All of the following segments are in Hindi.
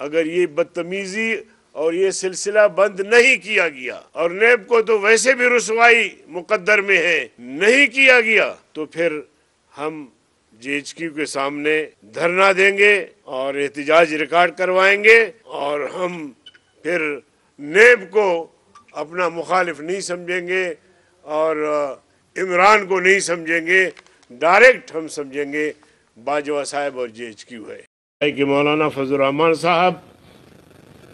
अगर ये बदतमीजी और ये सिलसिला बंद नहीं किया गया, और नेब को तो वैसे भी रसवाई मुकद्दर में है, नहीं किया गया तो फिर हम जेएचक्यू के सामने धरना देंगे और एहतजाज रिकॉर्ड करवाएँगे, और हम फिर नेब को अपना मुखालिफ नहीं समझेंगे और इमरान को नहीं समझेंगे, डायरेक्ट हम समझेंगे, बाजवा साहब और जेएचक्यू है। कि मौलाना फजल रहमान साहब,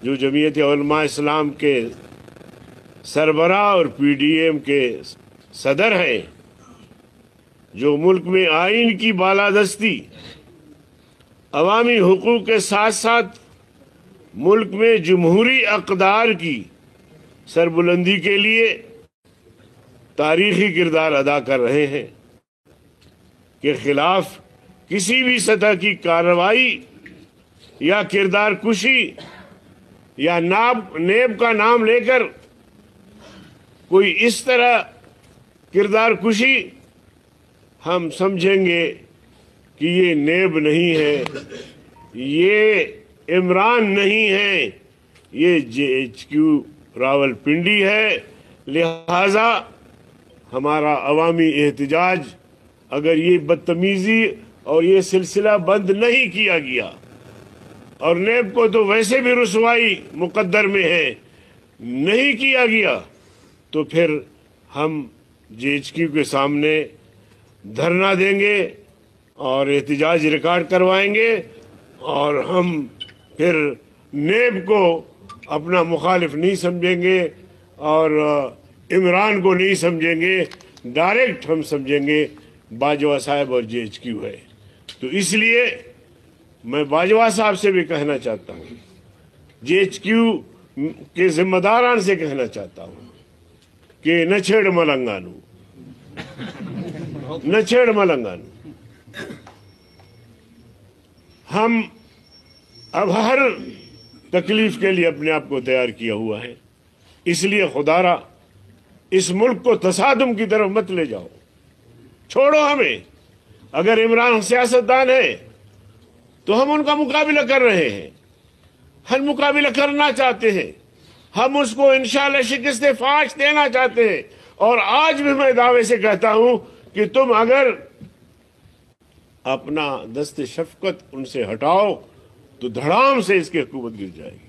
जो जमीयत इस्लाम के सरबरा और पी पीडीएम के सदर हैं, जो मुल्क में आइन की बालादस्ती, अवामी हकूक के साथ साथ मुल्क में जमहूरी अकदार की सरबुलंदी के लिए तारीखी किरदार अदा कर रहे हैं के खिलाफ किसी भी सतह की कार्रवाई या किरदार कुशी, या नाब नेब का नाम लेकर कोई इस तरह किरदार कुशी, हम समझेंगे कि ये नेब नहीं है, ये इमरान नहीं है, ये जे एच क्यू रावलपिंडी है। लिहाजा हमारा अवामी एहतजाज, अगर ये बदतमीजी और ये सिलसिला बंद नहीं किया गया और नेब को तो वैसे भी रसवाई मुकद्दर में है। नहीं किया गया तो फिर हम जेएचक्यू के सामने धरना देंगे और एहतजाज रिकॉर्ड करवाएँगे और हम फिर नेब को अपना मुखालिफ नहीं समझेंगे और इमरान को नहीं समझेंगे। डायरेक्ट हम समझेंगे बाजवा साहब और जेएचक्यू है। तो इसलिए मैं बाजवा साहब से भी कहना चाहता हूँ। जेएचक्यू के जिम्मेदारान से कहना चाहता हूँ कि न छेड़ मलंगानू। न छेड़ मलंगानू। हम अब हर तकलीफ़ के लिए अपने आप को तैयार किया हुआ है। इसलिए खुदारा, इस मुल्क को तसादम की तरफ़ मत ले जाओ। छोड़ो हमें। अगर इमरान सियासतदान है तो हम उनका मुकाबला कर रहे हैं। हम मुकाबला करना चाहते हैं। हम उसको इंशाल्लाह शिकस्त फाश देना चाहते हैं। और आज भी मैं दावे से कहता हूँ कि तुम अगर अपना दस्त शफकत उनसे हटाओ तो धड़ाम से इसकी हुकूमत गिर जाएगी।